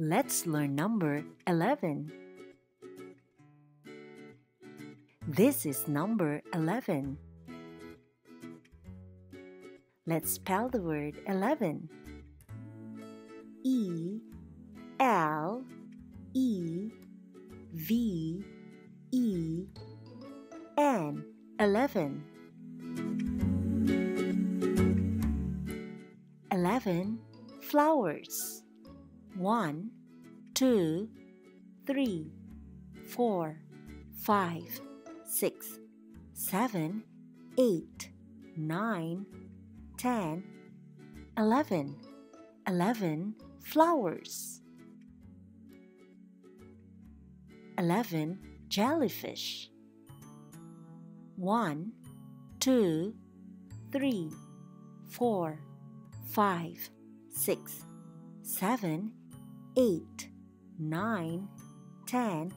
Let's learn number 11. This is number 11. Let's spell the word 11. E L E V E N 11 11 flowers 1 2 3 4 5 6 7 8 9 10 11 11 flowers. 11 jellyfish. 1 2 3 4 5 6 7 8 9 10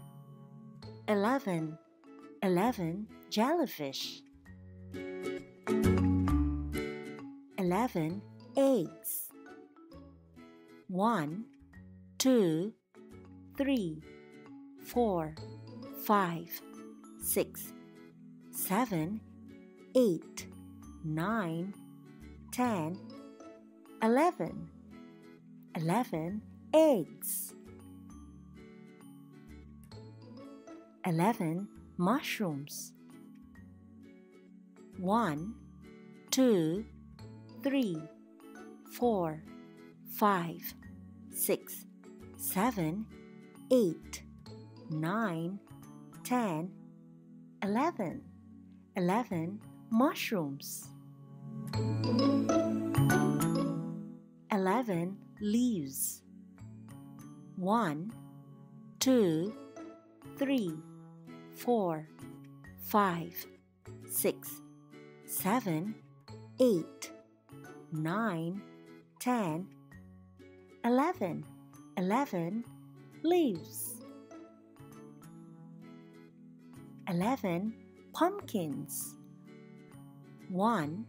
11 11 jellyfish. 11 eggs. 1 2 3 4 5 6 7 8 9 10 11 11 eggs. 11 mushrooms. 1 2 3 4 5 6 7 8 9 10 11 11 mushrooms. 11 leaves 1 2 3 4 5 6 7 8 9 10 11 11 leaves. 11 pumpkins. 1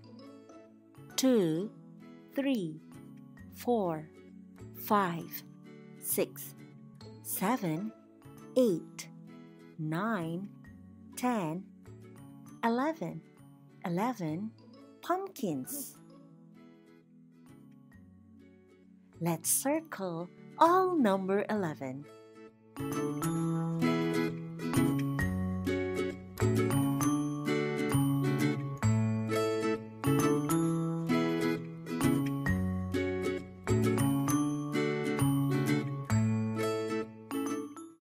2 3 4 5 6 7 8 9 10 11 11 pumpkins Let's circle all number 11.